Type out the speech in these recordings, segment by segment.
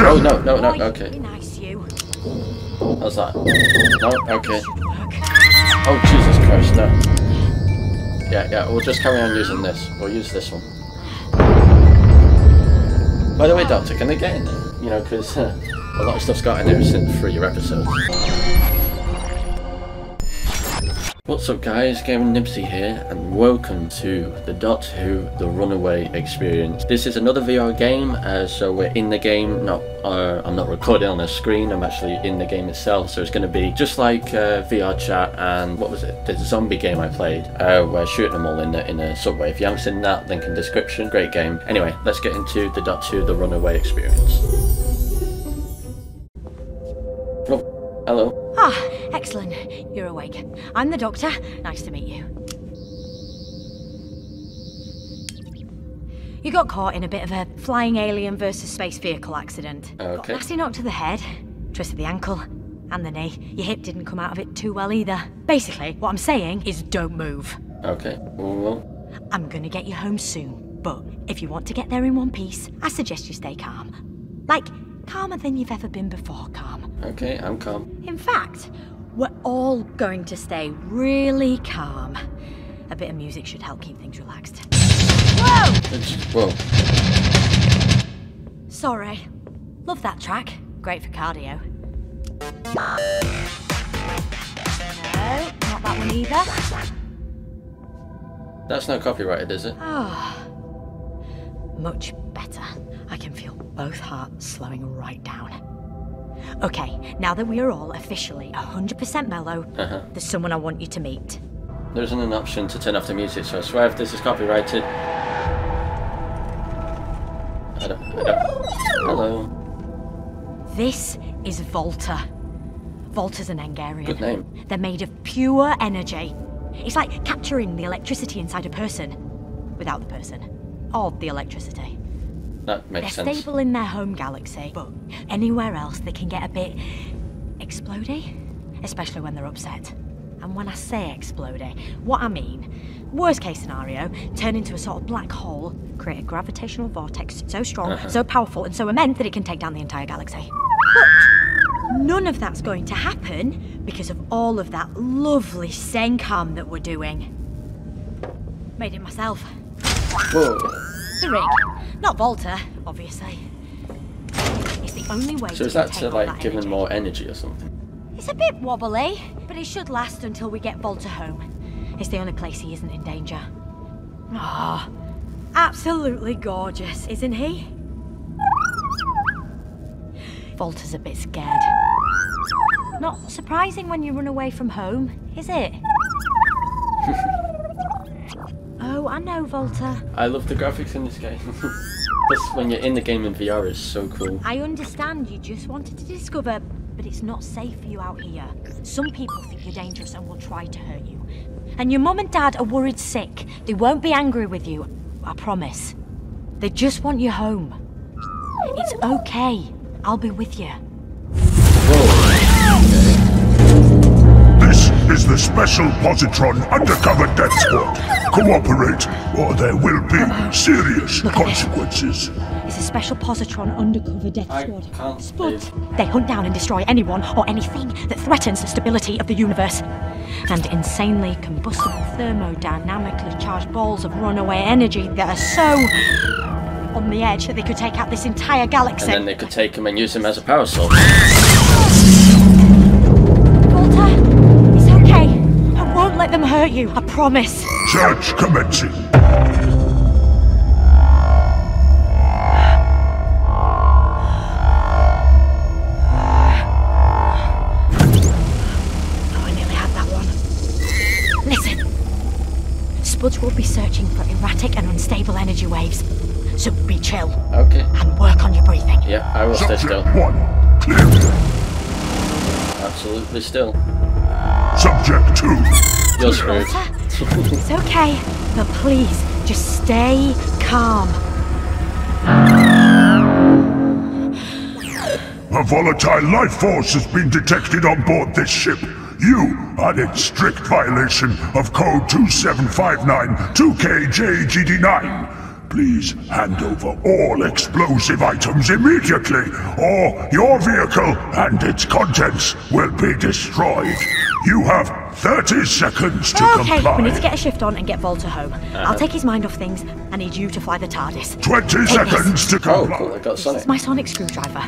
Action! Oh, no, no, no, Boy, okay. Nice, you. How's that? No? Okay. Oh, Jesus Christ, no. Yeah, yeah, we'll just carry on using this. We'll use this one. By the way, Doctor, can they get in there? You know, because uh, a lot of stuff's got in there since for your episodes. What's up guys, Gaming Knibbse here, and welcome to the Dot Who The Runaway Experience. This is another VR game, uh, so we're in the game, not, uh, I'm not recording on the screen, I'm actually in the game itself, so it's going to be just like uh, VR chat and, what was it, the zombie game I played, uh, where shooting them all in the, in a subway. If you haven't seen that, link in description, great game. Anyway, let's get into the Dot Who The Runaway Experience. Oh, hello. Ah, excellent. You're awake. I'm the doctor. Nice to meet you. You got caught in a bit of a flying alien versus space vehicle accident. Got Okay. nasty knock to the head, twisted the ankle, and the knee. Your hip didn't come out of it too well either. Basically, what I'm saying is don't move. Okay, well, I'm gonna get you home soon, but if you want to get there in one piece, I suggest you stay calm. Like, calmer than you've ever been before, calm. okay, I'm calm. In fact, we're all going to stay really calm. A bit of music should help keep things relaxed. Whoa! Whoa. Sorry. Love that track. Great for cardio. No, not that one either. That's not copyrighted, is it? Ah, much better. I can feel both hearts slowing right down. Okay, now that we are all officially 100% mellow, Uh-huh. there's someone I want you to meet. There isn't an option to turn off the music, so I swear if this is copyrighted. I don't, I don't. Hello. This is Volta. Volta's an Angarian. Good name. They're made of pure energy. It's like capturing the electricity inside a person without the person. Or the electricity. That They're makes sense. stable in their home galaxy, but anywhere else they can get a bit explodey, especially when they're upset. And when I say explodey, what I mean, worst case scenario, turn into a sort of black hole, create a gravitational vortex so strong, Uh-huh. so powerful, and so immense that it can take down the entire galaxy. But none of that's going to happen because of all of that lovely Senkam that we're doing. Made it myself. Whoa. The rig. Not Volta, obviously. It's the only way So is that to like that give energy. more energy or something? It's a bit wobbly, but it should last until we get Volta home. It's the only place he isn't in danger. Ah, absolutely gorgeous, isn't he? Volta's a bit scared. Not surprising when you run away from home, is it? I know, Volta. I love the graphics in this game. Plus, when you're in the game in VR, is so cool. I understand you just wanted to discover, but it's not safe for you out here. Some people think you're dangerous and will try to hurt you. And your mum and dad are worried sick. They won't be angry with you, I promise. They just want you home. It's okay. I'll be with you. Is the Special Positron Undercover Death Squad. Cooperate, or there will be serious Look consequences. It's a special positron undercover death I squad. can't But they hunt down and destroy anyone or anything that threatens the stability of the universe. And insanely combustible thermodynamically charged balls of runaway energy that are so on the edge that they could take out this entire galaxy. And then they could take him and use him as a power source. Hurt you. I promise. Search commencing. Oh, I nearly had that one. Listen. Spuds will be searching for erratic and unstable energy waves. So be chill Okay. and work on your breathing. Yeah, I will stay still. 1, clear. Absolutely still. Subject 2, You're screwed. It's okay, but please just stay calm. a volatile life force has been detected on board this ship. You are in strict violation of Code 2759 2KJGD9. Please hand over all explosive items immediately, or your vehicle and its contents will be destroyed. You have 30 seconds to Okay, comply. we need to get a shift on and get Volta home. I'll uh-huh. take his mind off things. I need you to fly the TARDIS. 20 Take seconds to Oh, comply. cool, I got Sonic. It's my sonic screwdriver.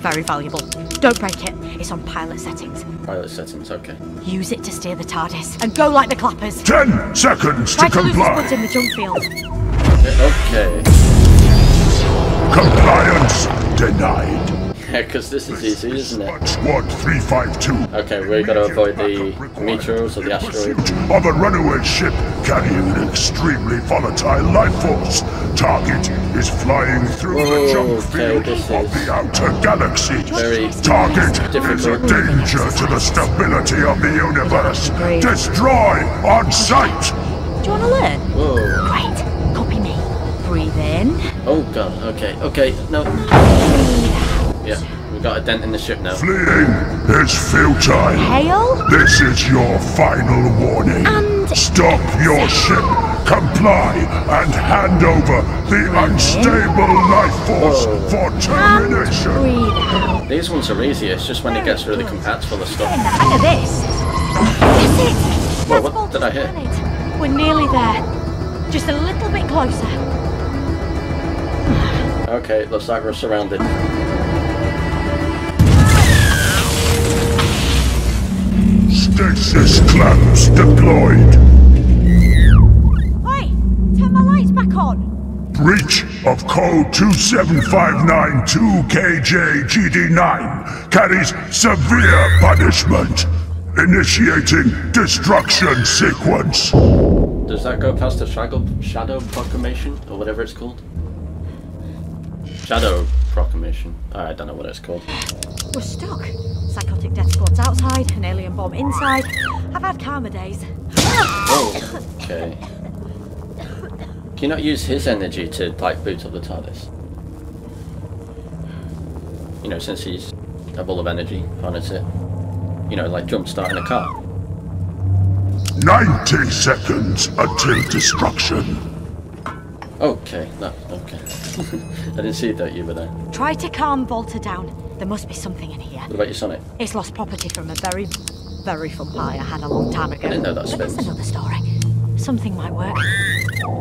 Very valuable. Don't break it. It's on pilot settings. Pilot settings, okay. Use it to steer the TARDIS. And go like the clappers. 10 seconds Try to to lose his comply. woods in the junk field. Okay. Compliance denied. Yeah, because this is easy, isn't it? Squad 352. Okay, we gotta avoid the meteors or the asteroid. Of a runaway ship carrying an extremely volatile life force. Target is flying through the Whoa, junk okay, field this of the outer galaxy. very Target is a danger to the stability of the universe. Agreed. Destroy on sight. Do you want to learn? Whoa. Great. Copy me. Breathe in. Oh god, okay, okay, no. Yeah, we've got a dent in the ship now. Fleeing is futile. Hail. This is your final warning. And- Stop your ship. Comply and hand over the unstable life force Whoa. for And termination. breathe out. These ones are easy, it's just when it gets really compact full of Get in stuff. the hang of this. That's it. Whoa, what did I Volta's hit? planet. We're nearly there. Just a little bit closer. Okay, looks like we're surrounded. Stasis clamps deployed. Oi! Turn my lights back on. Breach of code 27592KJ-GD9 carries severe punishment. Initiating destruction sequence. Does that go past the shadow, shadow proclamation or whatever it's called? Shadow proclamation. I don't know what it's called. We're stuck. Psychotic death squads outside, an alien bomb inside. I've had karma days. Oh, okay. Can you not use his energy to like boot up the TARDIS? You know, since he's a ball of energy, harness it. You know, like jump starting a car. 90 seconds until destruction. Okay, no, okay. I didn't see that you were there. Try to calm Volta down. There must be something in here. What about your Sonic? It's lost property from a very, very fun pie I had a long time ago. I didn't know that But that's another story. Something might work.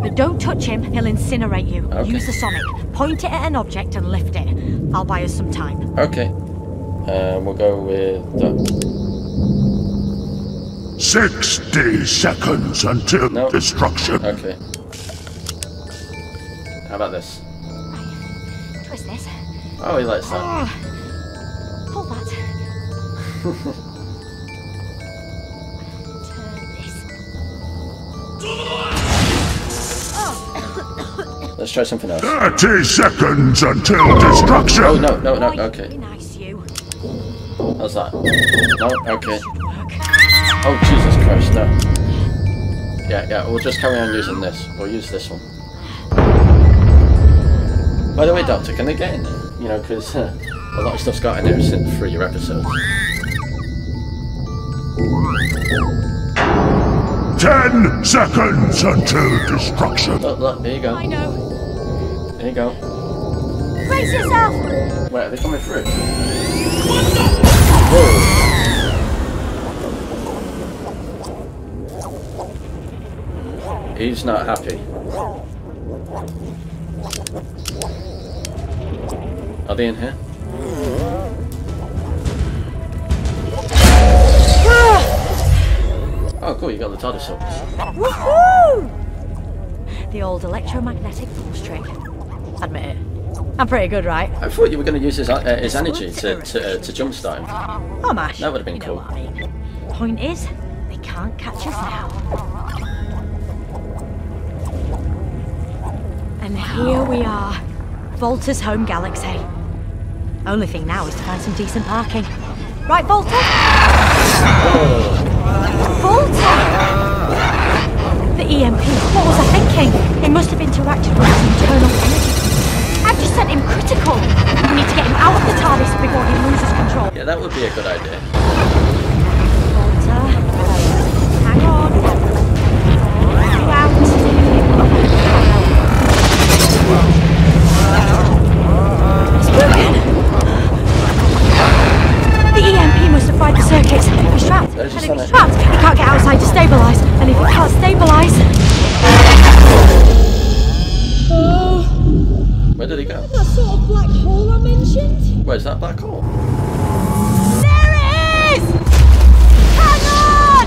But don't touch him, he'll incinerate you. Okay. Use the sonic. Point it at an object and lift it. I'll buy us some time. Okay. Um, we'll go with that. 60 seconds until No. destruction. Okay. How about this? Twist this. Oh, he likes that. Ah. Let's try something else. 30 seconds until destruction. Oh, no, no, no, okay. nice, you. How's that? No, okay. Oh, Jesus Christ, no. Yeah, yeah, we'll just carry on using this. We'll use this one. By the way, Doctor, can they get in there? You know, because uh, a lot of stuff's got in there since through your episodes. 10 seconds until destruction. Look, look, there you go. I know. There you go. Brace yourself! Wait, are they coming through? Whoa. He's not happy. Are they in here? Oh, cool, you got the TARDIS up. Woohoo! The old electromagnetic force trick. Admit it. I'm pretty good, right? I thought you were going to use his, uh, his energy to, to, uh, to jumpstart him. Oh, mash. That would've been you cool. I mean. Point is, they can't catch us now. And here we are. Volta's home galaxy. Only thing now is to find some decent parking. Right, Volta? Volta! The EMP. What was I thinking? It must have interacted with his internal energy. I've just sent him critical. We need to get him out of the TARDIS before he loses control. Yeah, that would be a good idea. go. There's sort of black hole I mentioned. Where's that black hole? There it is! Hang on!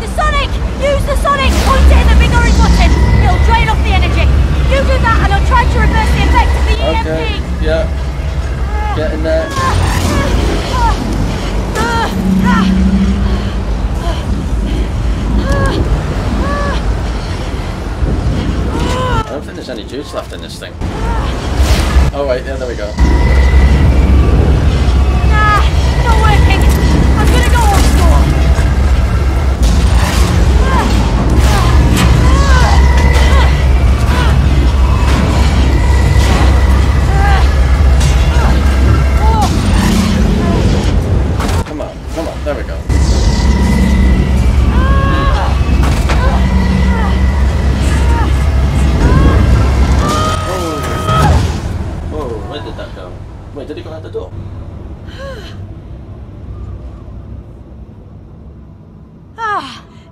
The Sonic! Use the Sonic! Point it in the big orange button. It'll drain off the energy. You do that and I'll try to reverse the effect of the okay. EMP. Yeah. Get in there. Ah. Juice left in this thing. Oh wait, yeah, there we go.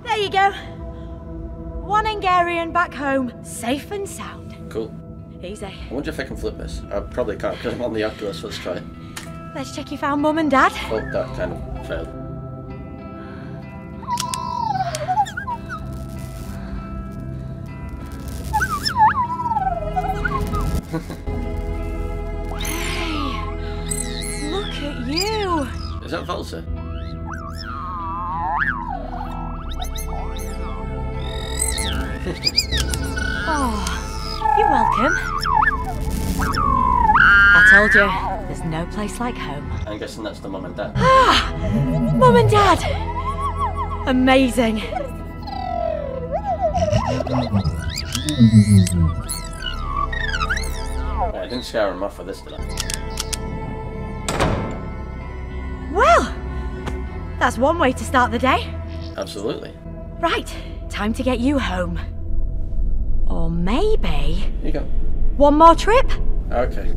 There you go. One Hungarian back home, safe and sound. Cool. Easy. I wonder if I can flip this. I probably can't because I'm on the Oculus. Let's try it. Let's check you found Mum and Dad. Oh, that kind of failed. Look at you. Is that Volta? Oh, you're welcome. I told you, there's no place like home. I'm guessing that's the mum and dad. Ah! Mum and Dad! Amazing. Right, I didn't scare him off for this, did I? Well, that's one way to start the day. Absolutely. Right, time to get you home. Maybe Here you go. one more trip? Okay.